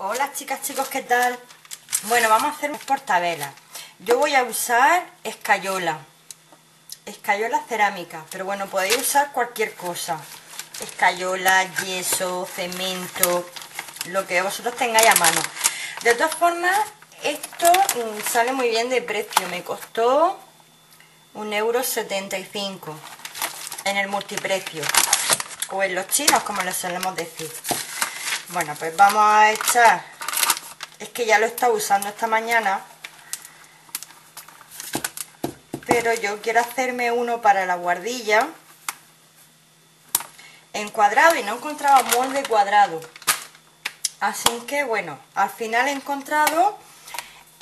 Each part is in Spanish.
Hola chicas, chicos, ¿qué tal? Bueno, vamos a hacer un portavelas. Yo voy a usar escayola, escayola cerámica, pero bueno, podéis usar cualquier cosa. Escayola, yeso, cemento, lo que vosotros tengáis a mano. De todas formas, esto mm, sale muy bien de precio. Me costó un euro en el multiprecio o en los chinos como les solemos decir bueno pues vamos a echar. Es que ya lo he usando esta mañana. Pero yo quiero hacerme uno para la guardilla. En cuadrado y no encontraba molde cuadrado. Así que bueno al final he encontrado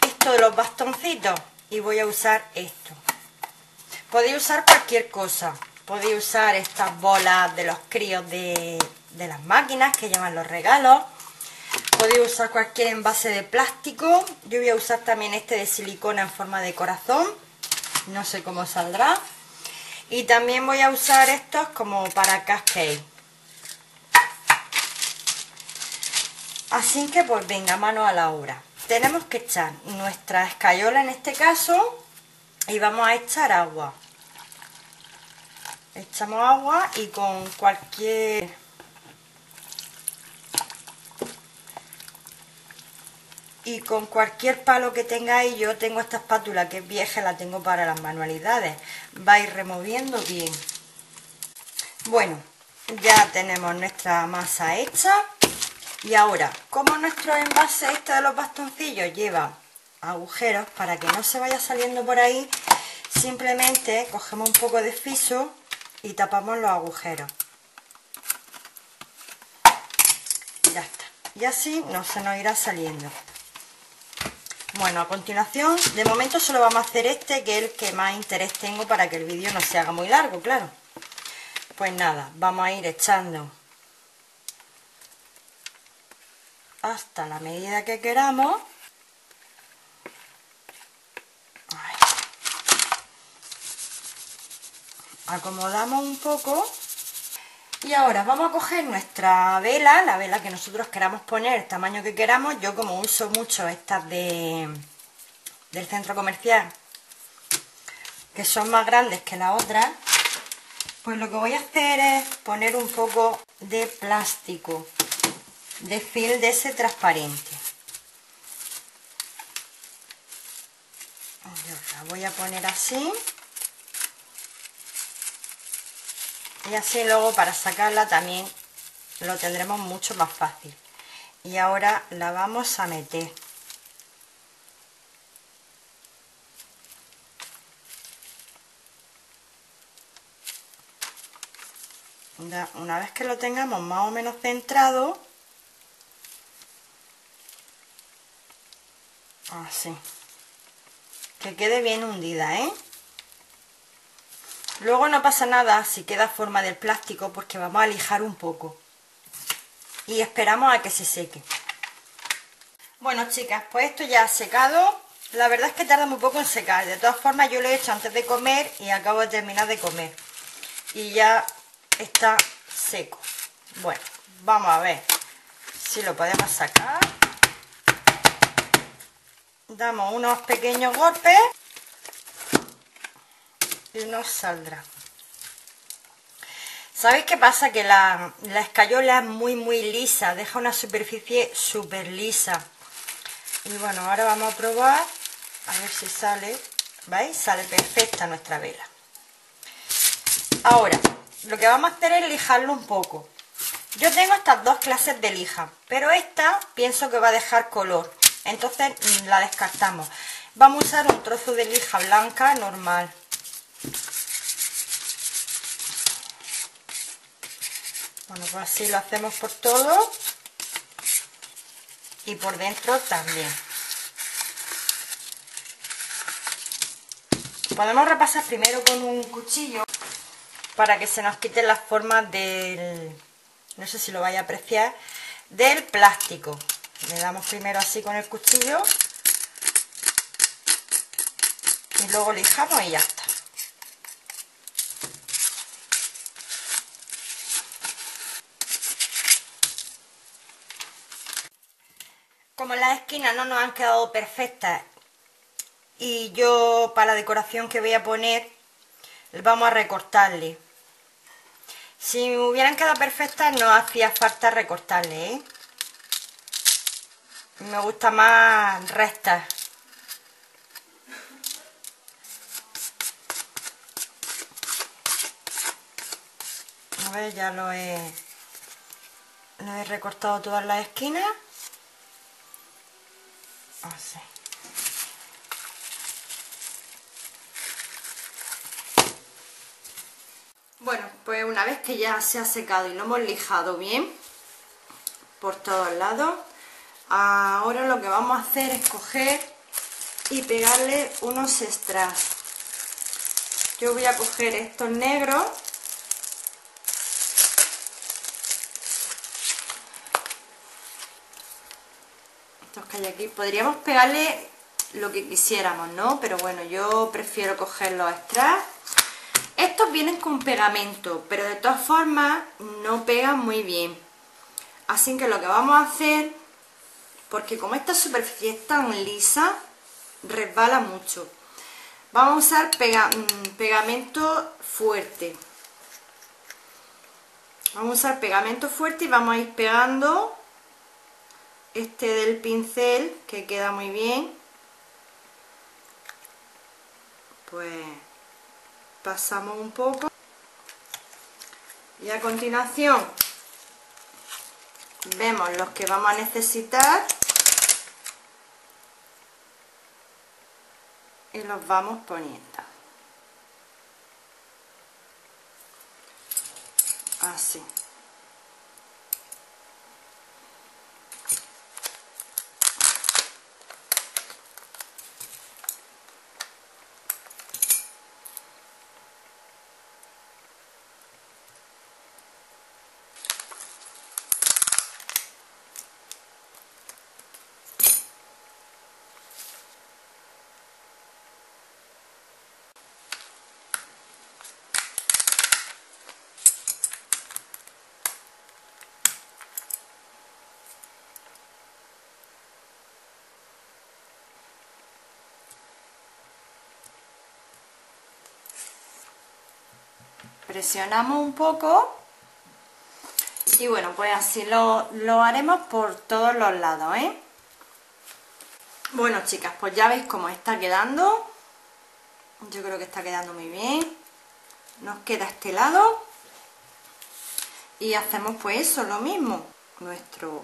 esto de los bastoncitos. Y voy a usar esto. Podéis usar cualquier cosa podéis usar estas bolas de los críos de de las máquinas que llevan los regalos. Podéis usar cualquier envase de plástico. Yo voy a usar también este de silicona en forma de corazón. No sé cómo saldrá. Y también voy a usar estos como para cascade. Así que pues venga, mano a la obra. Tenemos que echar nuestra escayola en este caso y vamos a echar agua. Echamos agua y con cualquier y con cualquier palo que tengáis, yo tengo esta espátula que es vieja, la tengo para las manualidades, vais removiendo bien. Bueno, ya tenemos nuestra masa hecha. Y ahora, como nuestro envase este de los bastoncillos lleva agujeros para que no se vaya saliendo por ahí, simplemente cogemos un poco de fiso y tapamos los agujeros. Ya está. Y así no se nos irá saliendo. Bueno, a continuación, de momento solo vamos a hacer este, que es el que más interés tengo para que el vídeo no se haga muy largo, claro. Pues nada, vamos a ir echando hasta la medida que queramos. Acomodamos un poco y ahora vamos a coger nuestra vela, la vela que nosotros queramos poner, el tamaño que queramos. Yo como uso mucho estas de, del centro comercial, que son más grandes que las otras, pues lo que voy a hacer es poner un poco de plástico, de film de ese transparente. La voy a poner así. Y así luego para sacarla también lo tendremos mucho más fácil y ahora la vamos a meter una vez que lo tengamos más o menos centrado así que quede bien hundida ¿eh? Luego no pasa nada si queda forma del plástico porque vamos a lijar un poco. Y esperamos a que se seque. Bueno chicas, pues esto ya ha secado. La verdad es que tarda muy poco en secar. De todas formas yo lo he hecho antes de comer y acabo de terminar de comer. Y ya está seco. Bueno, vamos a ver si lo podemos sacar. Damos unos pequeños golpes nos saldrá. ¿Sabéis qué pasa? Que la, la escayola es muy muy lisa, deja una superficie súper lisa. Y bueno, ahora vamos a probar, a ver si sale. ¿Veis? Sale perfecta nuestra vela. Ahora, lo que vamos a hacer es lijarlo un poco. Yo tengo estas dos clases de lija, pero esta pienso que va a dejar color. Entonces mm, la descartamos. Vamos a usar un trozo de lija blanca normal. Bueno, pues así lo hacemos por todo y por dentro también. Podemos repasar primero con un cuchillo para que se nos quiten las formas del, no sé si lo vaya a apreciar, del plástico. Le damos primero así con el cuchillo y luego lijamos y ya está. Como las esquinas no nos han quedado perfectas y yo para la decoración que voy a poner vamos a recortarle. Si hubieran quedado perfectas no hacía falta recortarle, ¿eh? Me gusta más rectas. A ver, ya lo he, lo he recortado todas las esquinas. Así. Bueno, pues una vez que ya se ha secado y lo hemos lijado bien por todos lados, ahora lo que vamos a hacer es coger y pegarle unos strass. Yo voy a coger estos negros que hay aquí. Podríamos pegarle lo que quisiéramos, ¿no? Pero bueno, yo prefiero coger los strass estos vienen con pegamento, pero de todas formas no pegan muy bien. Así que lo que vamos a hacer, porque como esta superficie es tan lisa, resbala mucho. Vamos a usar mm, pegamento fuerte. Vamos a usar pegamento fuerte y vamos a ir pegando este del pincel, que queda muy bien. Pues pasamos un poco y a continuación vemos los que vamos a necesitar y los vamos poniendo así presionamos un poco y bueno, pues así lo, lo haremos por todos los lados, ¿eh? Bueno, chicas, pues ya veis cómo está quedando. Yo creo que está quedando muy bien. Nos queda este lado. Y hacemos pues eso, lo mismo. Nuestro,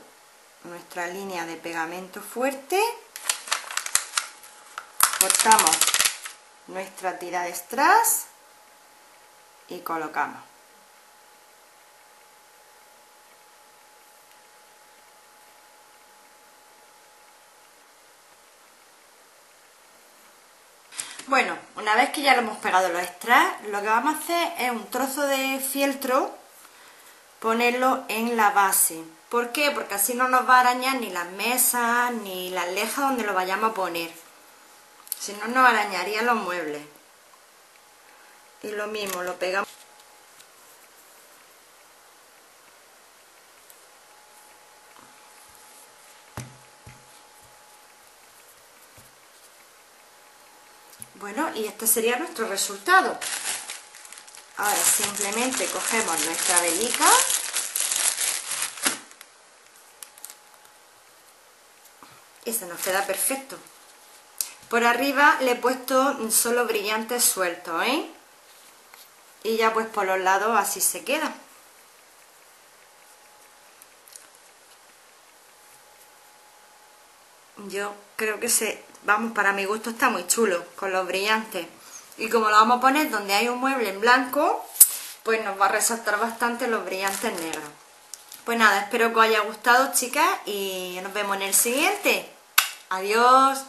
nuestra línea de pegamento fuerte. Cortamos nuestra tira de strass y colocamos. Bueno, una vez que ya lo hemos pegado los extras, lo que vamos a hacer es un trozo de fieltro, ponerlo en la base. ¿Por qué? Porque así no nos va a arañar ni las mesas, ni las lejas donde lo vayamos a poner. Si no, nos arañaría los muebles y lo mismo lo pegamos. Bueno y este sería nuestro resultado. Ahora simplemente cogemos nuestra velica y se nos queda perfecto. Por arriba le he puesto solo brillantes sueltos ¿eh? Y ya pues por los lados así se queda. Yo creo que se vamos para mi gusto está muy chulo con los brillantes. Y como lo vamos a poner donde hay un mueble en blanco pues nos va a resaltar bastante los brillantes negros. Pues nada, espero que os haya gustado chicas y nos vemos en el siguiente. Adiós